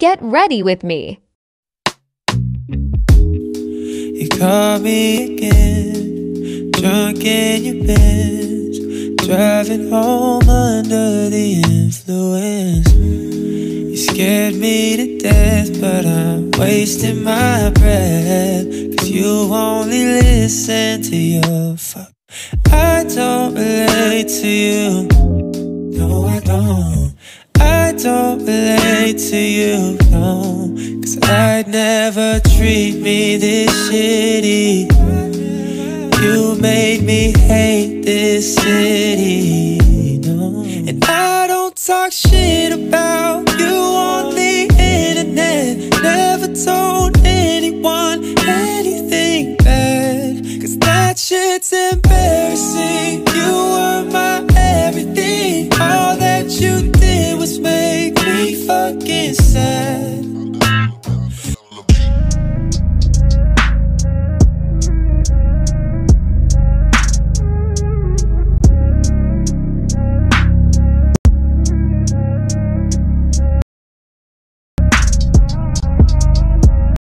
Get ready with me. You call me again, drunk in your Benz, driving home under the influence. You scared me to death, but I'm wasting my breath. Cause you only listen to your fuck. I don't relate to you, no, I don't. Don't relate to you, no. Cause I'd never treat me this shitty. You made me hate this city, no. And I don't talk shit about you on the internet. Never told anyone anything bad. Cause that shit's embarrassing